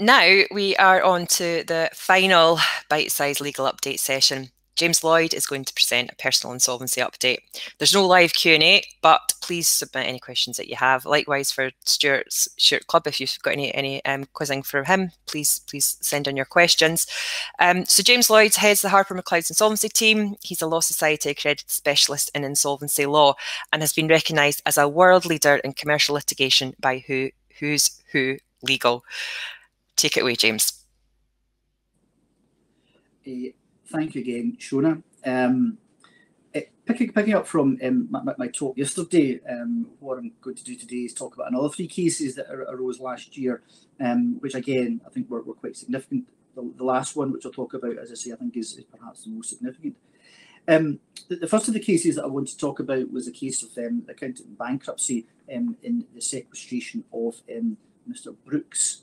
now we are on to the final bite-sized legal update session. James Lloyd is going to present a personal insolvency update. There's no live Q&A, but please submit any questions that you have. Likewise for Stuart's Stuart Club, if you've got any any um, quizzing for him, please please send in your questions. Um, so James Lloyd heads the Harper Macleod's insolvency team. He's a Law Society accredited specialist in insolvency law and has been recognised as a world leader in commercial litigation by Who Who's Who Legal. Take it away, James. Uh, thank you again, Shona. Um, uh, picking, picking up from um, my, my, talk yesterday, um, what I'm going to do today is talk about another three cases that arose last year, um, which again I think were, were quite significant. The, the, last one, which I'll talk about, as I say, I think is, is perhaps the most significant. Um, the, the, first of the cases that I want to talk about was a case of um, accountant bankruptcy um, in the sequestration of um, Mr. Brooks.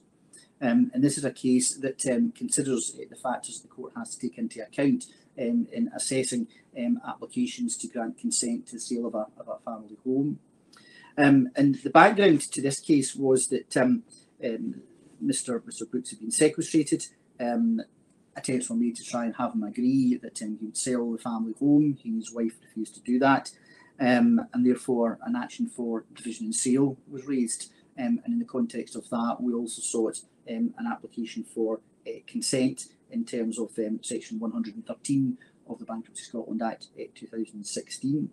Um, and this is a case that um, considers uh, the factors the court has to take into account um, in assessing um, applications to grant consent to the sale of a, of a family home. Um, and the background to this case was that um, Mr. Mr. Brooks had been sequestrated. attempts were made to try and have him agree that he would sell the family home. He and his wife refused to do that. and therefore, an action for division and sale was raised. And in the context of that, we also sought um, an application for uh, consent in terms of um, Section 113 of the Bankruptcy Scotland Act uh, 2016.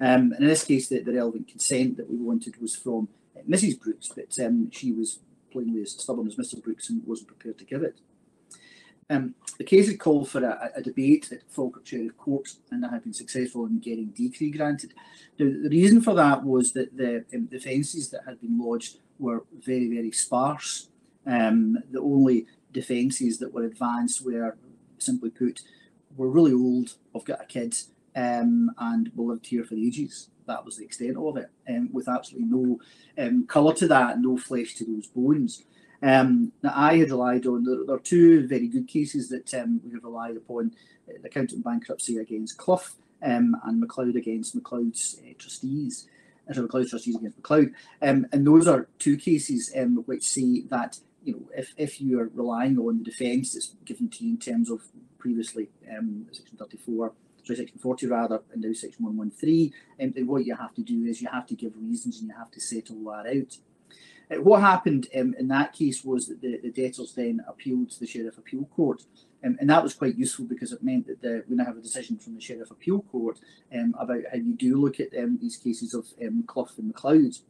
Um, and in this case, the, the, relevant consent that we wanted was from uh, Mrs. Brooks, but um, she was plainly as stubborn as Mr. Brooks and wasn't prepared to give it. Um, the case had called for a, a debate at Falkirk Sheriff Court and that had been successful in getting decree granted. Now, the reason for that was that the um, defences that had been lodged were very, very sparse. Um, the only defences that were advanced were, simply put, we're really old, I've got a kid, um, and we lived here for ages. That was the extent of it, um, with absolutely no um, colour to that, no flesh to those bones. Um, that I had relied on. There, there, are two very good cases that um, we have relied upon: uh, the accountant bankruptcy against Clough um, and McLeod against McLeod's uh, trustees. Uh, McLeod trustees against McLeod, um, and those are two cases um, which say that you know if, if you are relying on the defence that's given to you in terms of previously um, section 34 sorry, section 40 rather, and now section 113, and then what you have to do is you have to give reasons and you have to settle that out. Uh, what happened um, in that case was that the, the debtors then appealed to the Sheriff Appeal Court. Um, and that was quite useful because it meant that the, we now have a decision from the Sheriff Appeal Court um, about how you do look at um, these cases of um, Clough and McLeod.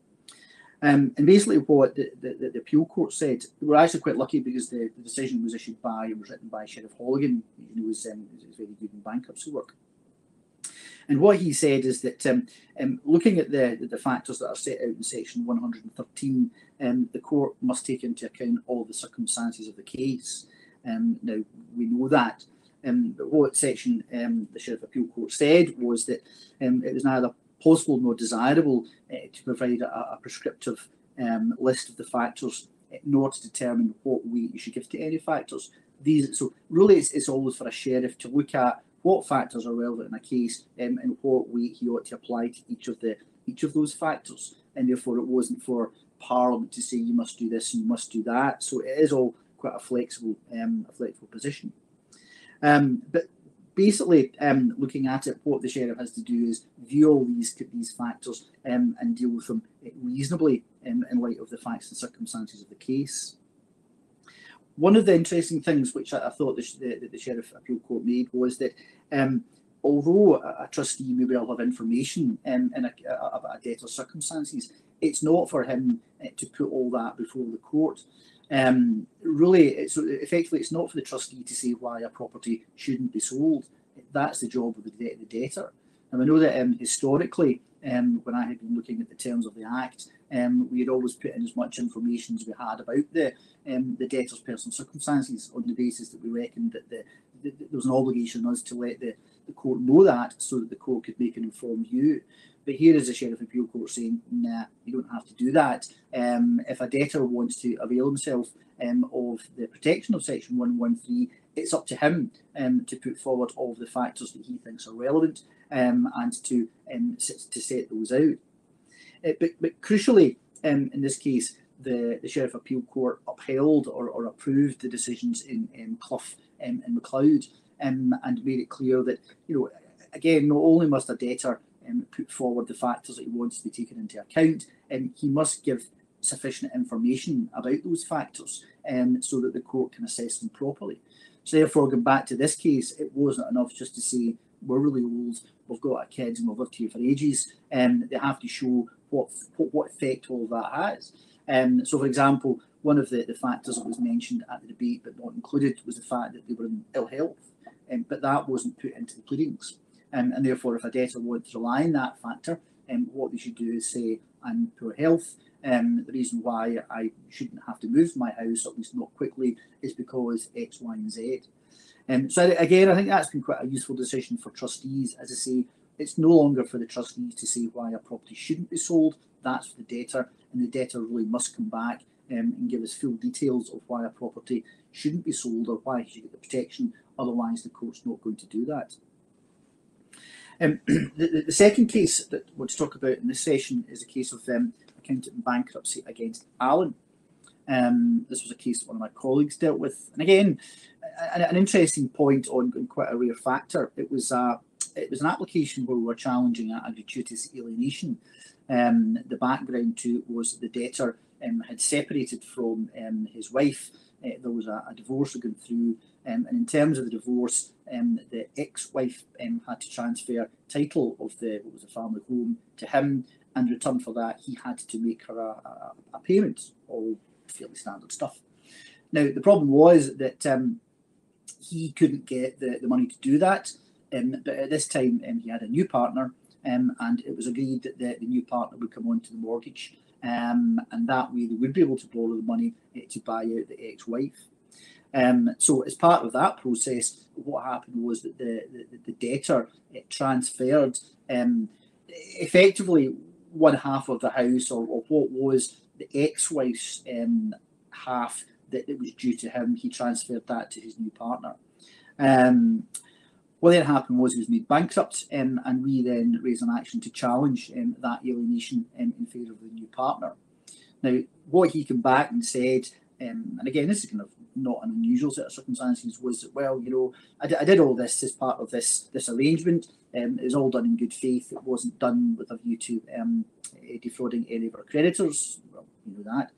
Um, and basically, what the, the, the, appeal court said, we were actually quite lucky because the, the decision was issued by, and was written by Sheriff Holligan, who was, um, was very good in bankruptcy work. And what he said is that um, um, looking at the, the factors that are set out in section 113, um, the court must take into account all the circumstances of the case. Um, now, we know that. Um, but what section um, the Sheriff Appeal Court said was that it was neither possible nor desirable uh, to provide a, a prescriptive list of the factors nor to determine what weight you should give to any factors. These so really it's, it's always for a sheriff to look at what factors are relevant in a case um, and what weight he ought to apply to each of the each of those factors. And therefore, it wasn't for Parliament to say you must do this and you must do that. So it is all quite a flexible, um, a flexible position. Um, but basically, um, looking at it, what the sheriff has to do is view all these these factors um, and deal with them reasonably um, in light of the facts and circumstances of the case one of the interesting things which I, I thought the, the, the, Sheriff Appeal Court made was that um, although a, a, trustee may well have information um, in a, a, about a debtor's circumstances, it's not for him uh, to put all that before the court. Um, really, so effectively, it's not for the trustee to say why a property shouldn't be sold. That's the job of the, the debtor. And we know that um, historically, um, when I had been looking at the terms of the Act, um, we had always put in as much information as we had about the um, the debtor's personal circumstances on the basis that we reckoned that the, the, there was an obligation on us to let the, the court know that so that the court could make an informed view. But here is the Sheriff Appeal Court saying, nah, you don't have to do that. Um, if a debtor wants to avail himself um, of the protection of Section 113, it's up to him um, to put forward all the factors that he thinks are relevant um, and to um, to set those out. Uh, but, but crucially, um, in this case, the, the Sheriff Appeal Court upheld or, or approved the decisions in, Clough and McLeod and made it clear that, you know, again, not only must a debtor um, put forward the factors that he wants to be taken into account, um, he must give sufficient information about those factors um, so that the court can assess them properly. So therefore, going back to this case, it wasn't enough just to say we're really old, we've got our kids and we've lived here for ages, and um, they have to show what, what, what effect all that has. Um, so, for example, one of the, the factors that was mentioned at the debate but not included was the fact that they were in ill health, um, but that wasn't put into the pleadings. Um, and therefore, if a debtor to rely on that factor, um, what they should do is say, I'm poor health. Um, the reason why I shouldn't have to move my house, at least not quickly, is because X, Y, and Z. Um, so again, I think that's been quite a useful decision for trustees. As I say, it's no longer for the trustees to say why a property shouldn't be sold. That's for the debtor, and the debtor really must come back um, and give us full details of why a property shouldn't be sold or why he should get the protection. Otherwise, the court's not going to do that. Um, the, the, second case that to talk about in this session is a case of um, accountant bankruptcy against Allen. Um, this was a case that one of my colleagues dealt with, and again, an, an interesting point on, on, quite a rare factor. It was a it was an application where we were challenging a, a gratuitous alienation. Um, the background to it was the debtor um, had separated from um, his wife. Uh, there was a, a divorce going through, um, and in terms of the divorce, um, the ex-wife um, had to transfer title of the what was a family home to him, and in return for that, he had to make her a, a, a payment, all fairly standard stuff. Now the problem was that um, he couldn't get the, the money to do that, um, but at this time um, he had a new partner, and it was agreed that the, the new partner would come onto the mortgage, um, and that way they would be able to borrow the money uh, to buy out the ex-wife. Um, so as part of that process, what happened was that the, the, the debtor uh, transferred um, effectively one half of the house or, or what was the ex-wife's um, half that, that was due to him. He transferred that to his new partner. Um, what then happened was he was made bankrupt, um, and we then raised an action to challenge um, that alienation in favour of the new partner. Now, what he came back and said, and again, this is kind of not an unusual set of circumstances, was that, well, you know, I, d- I did all this as part of this this arrangement. Um, it was all done in good faith. It wasn't done with a view to um, defrauding any of our creditors. Well, you know that.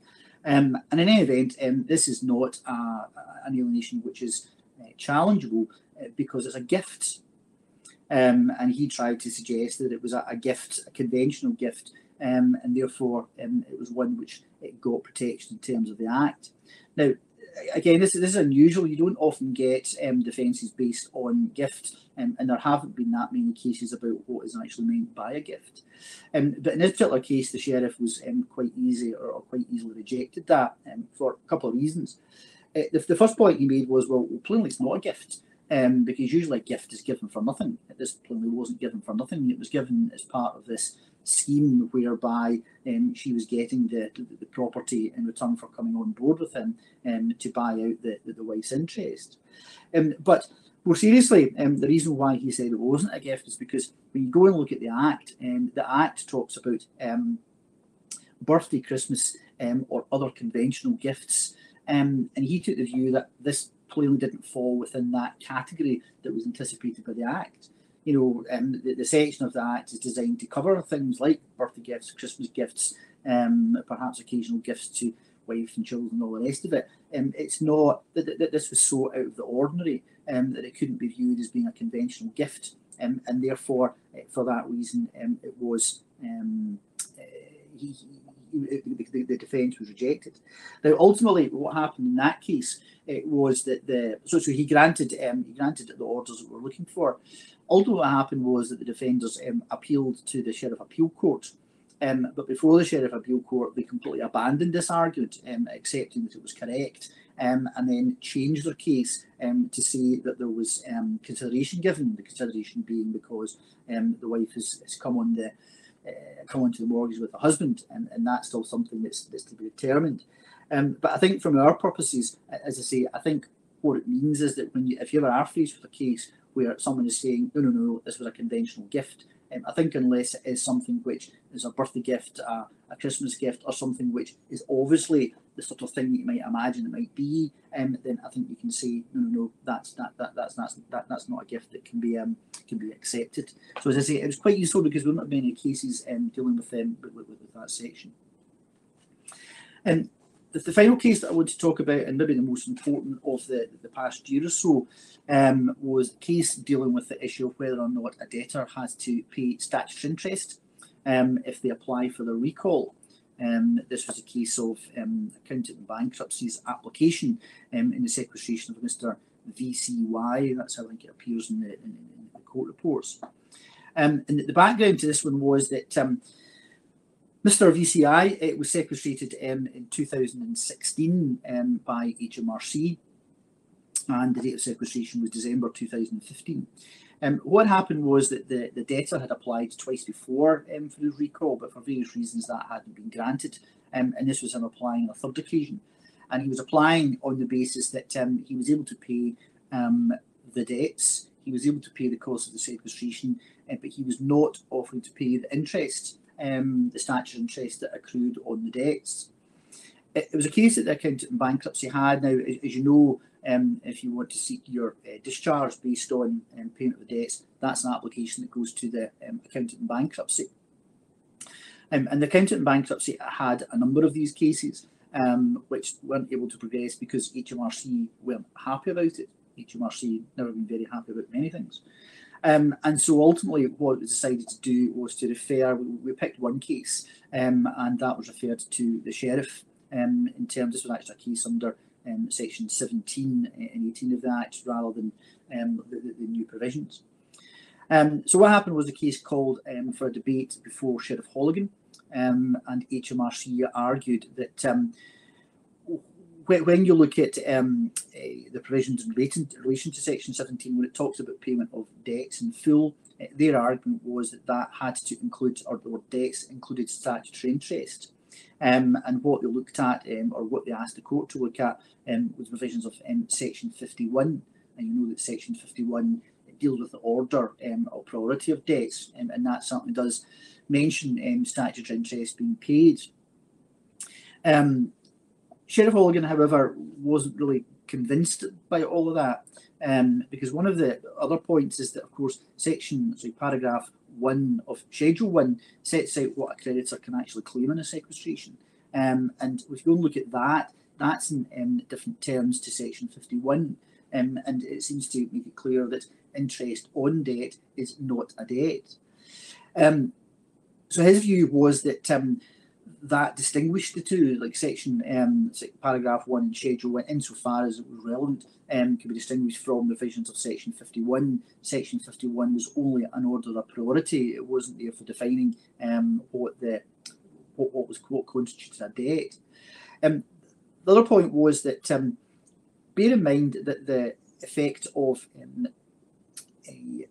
Um, and in any event, um, this is not an alienation which is uh, challengeable uh, because it's a gift. Um, and he tried to suggest that it was a, a gift, a conventional gift, um, and therefore um, it was one which it got protection in terms of the Act. Now, again, this, this is unusual. You don't often get um, defences based on gift, um, and there haven't been that many cases about what is actually meant by a gift. Um, but in this particular case, the sheriff was um, quite easy or, or, quite easily rejected that um, for a couple of reasons. Uh, the, the, first point he made was, well, plainly it's not a gift. Um, because usually a gift is given for nothing. This plainly wasn't given for nothing. It was given as part of this scheme whereby um, she was getting the, the, the, property in return for coming on board with him um, to buy out the, the, the wife's interest. Um, but more seriously, um, the reason why he said it wasn't a gift is because when you go and look at the Act, um, the Act talks about um, birthday, Christmas, um, or other conventional gifts. And he took the view that this plainly didn't fall within that category that was anticipated by the Act you know, um, the, the, section of the Act is designed to cover things like birthday gifts, Christmas gifts, um, perhaps occasional gifts to wives and children, and all the rest of it. Um, it's not that, that this was so out of the ordinary um, that it couldn't be viewed as being a conventional gift, um, and therefore, uh, for that reason, um, it was um, uh, he, he, the, the, defence was rejected. Now, ultimately, what happened in that case it was that the so so he granted um, he granted the orders that we we're looking for. Ultimately, what happened was that the defenders um, appealed to the Sheriff Appeal Court. Um, but before the Sheriff Appeal Court, they completely abandoned this argument, um, accepting that it was correct, um, and then changed their case um, to say that there was um, consideration given. The consideration being because um, the wife has, has come on the uh, come onto the mortgage with the husband, and, and that's still something that's, that's to be determined. but I think, from our purposes, as I say, I think what it means is that when you, if you ever are faced with a case where someone is saying, no, no, no, this was a conventional gift, Um, I think unless it is something which is a birthday gift, a, a, Christmas gift, or something which is obviously the sort of thing that you might imagine it might be, um, then I think you can say no, no, no, that's that, that that's that's that, that's not a gift that can be um, can be accepted. So as I say, it was quite useful because we don't have many cases um, dealing with them with, with, with that section. And um, the, the, final case that I want to talk about, and maybe the most important of the, the past year or so, um, was a case dealing with the issue of whether or not a debtor has to pay statutory interest um, if they apply for the recall. Um, this was a case of um, accountant bankruptcy's application um, in the sequestration of Mr. VCY. That's how I think it appears in the, in, in the court reports. Um, and the background to this one was that um, Mr. VCI it was sequestrated um, in 2016 um, by HMRC, and the date of sequestration was December 2015. Um, what happened was that the, the debtor had applied twice before um, for his recall, but for various reasons that hadn't been granted, um, and this was him applying on a third occasion. And he was applying on the basis that um, he was able to pay the debts, he was able to pay the cost of the sequestration, uh, but he was not offering to pay the interest um, the statutory interest that accrued on the debts. It, it was a case that the accountant in bankruptcy had. Now, as, as you know, um, if you want to seek your uh, discharge based on um, payment of the debts, that's an application that goes to the um, accountant in bankruptcy. Um, and the accountant in bankruptcy had a number of these cases um, which weren't able to progress because HMRC weren't happy about it. HMRC never been very happy about many things. Um, and so ultimately, what we decided to do was to refer, we, we picked one case, um, and that was referred to the sheriff um, in terms, this was actually a case under um, section 17 and 18 of the Act rather than um, the, the, the, new provisions. Um, so what happened was the case called for a debate before Sheriff Holligan, and HMRC argued that when you look at um, uh, the provisions in relation, relation to Section 17, when it talks about payment of debts in full, uh, their argument was that that had to include, or debts included statutory interest. Um, and what they looked at, um, or what they asked the court to look at, um, was provisions of um, Section 51. And you know that Section 51 deals with the order um, of priority of debts, and that certainly does mention statutory interest being paid. Um, Sheriff Holligan, however, wasn't really convinced by all of that. Um, because one of the other points is that, of course, section, sorry, paragraph one of Schedule 1 sets out what a creditor can actually claim in a sequestration. Um, and if you go and look at that, that's in um, different terms to Section 51. Um, and it seems to make it clear that interest on debt is not a debt. Um, so his view was that um, that distinguished the two, like section um, paragraph one and schedule one, insofar as it was relevant, um, can be distinguished from the provisions of section 51. Section 51 was only an order of priority; it wasn't there for defining um, what the what, what was what a debt. Um, the other point was that um, bear in mind that the effect of um, a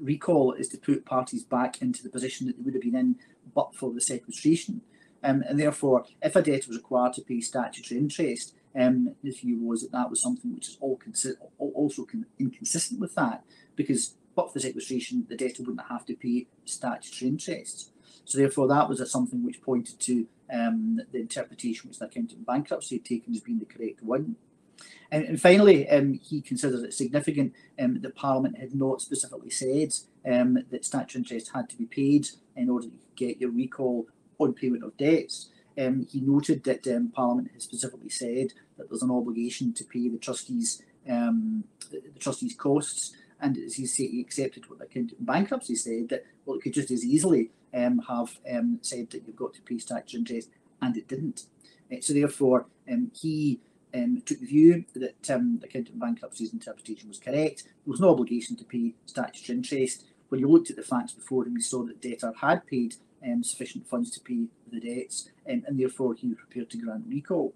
recall is to put parties back into the position that they would have been in but for the sequestration. Um, and therefore, if a debtor was required to pay statutory interest, um, his view was that that was something which is all consi- also inconsistent with that, because but for the sequestration, the debtor wouldn't have to pay statutory interest. So therefore, that was a, something which pointed to um, the interpretation which the accountant bankruptcy had taken as being the correct one. And, and finally, um, he considered it significant um, that Parliament had not specifically said um, that statutory interest had to be paid in order to get your recall on payment of debts. Um, he noted that um, Parliament has specifically said that there's an obligation to pay the trustees um, the, the, trustees' costs, and as he, say, he accepted what the accountant bankruptcy said that well, it could just as easily um, have um, said that you've got to pay statutory interest, and it didn't. Uh, so therefore, um, he took the view that the accountant bankruptcy's interpretation was correct. There was no obligation to pay statutory interest. When you looked at the facts before him, you saw that debtor had paid um, sufficient funds to pay the debts, um, and therefore he was prepared to grant recall.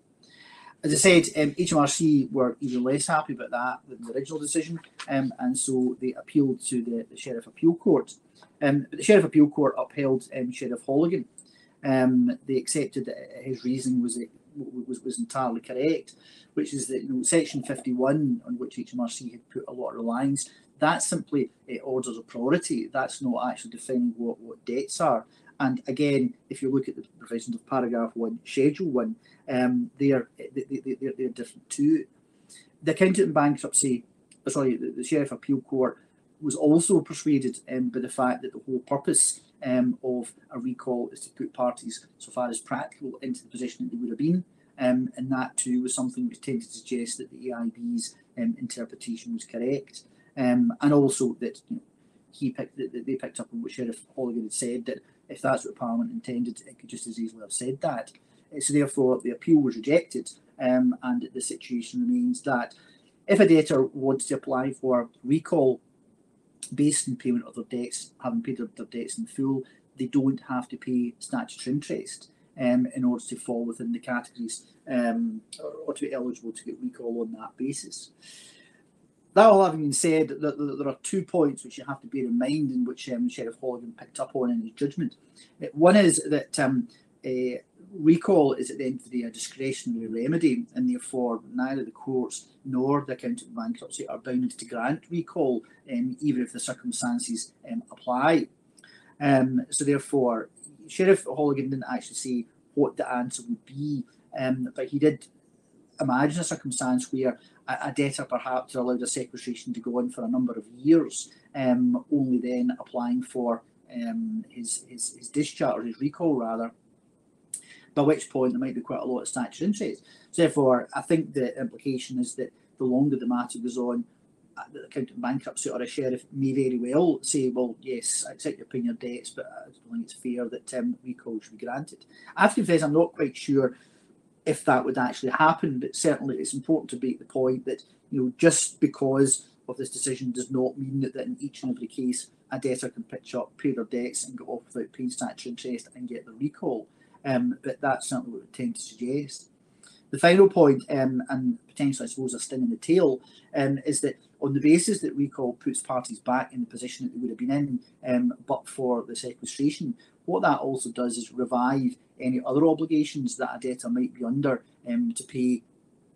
As I said, um, HMRC were even less happy about that than the original decision, um, and so they appealed to the, the Sheriff Appeal Court. Um, the Sheriff Appeal Court upheld um, Sheriff Holligan. They accepted that his reasoning was, was was entirely correct, which is that you know Section 51, on which HMRC had put a lot of reliance, That's simply uh, orders of priority. That's not actually defining what, what debts are. And again, if you look at the provisions of paragraph one, schedule one, um, they're, they, they, they're, they're different too. The accountant bankruptcy, sorry, the, the Sheriff Appeal Court was also persuaded um, by the fact that the whole purpose um, of a recall is to put parties, so far as practical, into the position that they would have been. Um, and that too was something which tended to suggest that the AIB's um, interpretation was correct. Um, and also that you know, he picked that they picked up on what Sheriff Holligan had said that if that's what Parliament intended, it could just as easily have said that. Uh, so therefore, the appeal was rejected, um, and the situation remains that if a debtor wants to apply for recall based on payment of their debts, having paid their, their debts in full, they don't have to pay statutory interest um, in order to fall within the categories um, or, or, to be eligible to get recall on that basis. That all having been said, there, there are two points which you have to bear in mind in which um, Sheriff Holligan picked up on in his judgment. Uh, one is that um, uh, recall is at the end of the day a discretionary remedy, and therefore neither the courts nor the accountant bankruptcy are bound to grant recall, um, even if the circumstances um, apply. Um, so therefore, Sheriff Holligan didn't actually say what the answer would be, um, but he did imagine a circumstance where a, debtor perhaps allowed a sequestration to go on for a number of years, um, only then applying for um, his, his, his discharge or his recall rather by which point there might be quite a lot of statutory interest. So therefore, I think the implication is that the longer the matter goes on, uh, the accountant bankruptcy or a sheriff may very well say, well, yes, I accept your paying your debts, but I don't think it's fair that um, recall should be granted. I have to confess, I'm not quite sure if that would actually happen, but certainly it's important to make the point that, you know, just because of this decision does not mean that, that in each and every case a debtor can pitch up, pay their debts and go off without paying statutory interest and get the recall. Um, but that's certainly what we tend to suggest. The final point, um, and potentially, I suppose, a sting in the tail, um, is that on the basis that recall puts parties back in the position that they would have been in, um, but for the sequestration, what that also does is revive any other obligations that a debtor might be under um, to pay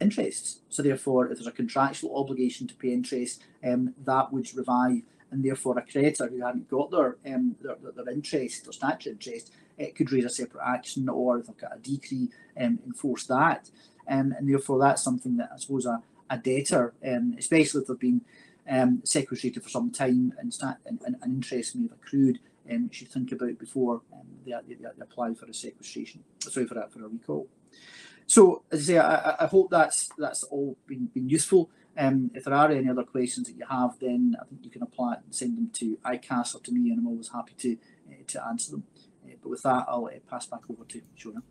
interest. So, therefore, if there's a contractual obligation to pay interest, um, that would revive, and therefore, a creditor who hadn't got their um, their, their interest, their statutory interest, it could raise a separate action or if I've got a decree, um, enforce that. Um, and therefore, that's something that I suppose a, a debtor, um, especially if they've been um, sequestrated for some time and, start, and, and, and interest may have accrued, um, should think about before um, they, they, they, apply for a sequestration, sorry, for that for a recall. So, as I say, I, I hope that's that's all been, been useful. Um, if there are any other questions that you have, then I think you can apply and send them to ICAS or to me, and I'm always happy to uh, to answer them. But with that, I'll uh, pass back over to Shona.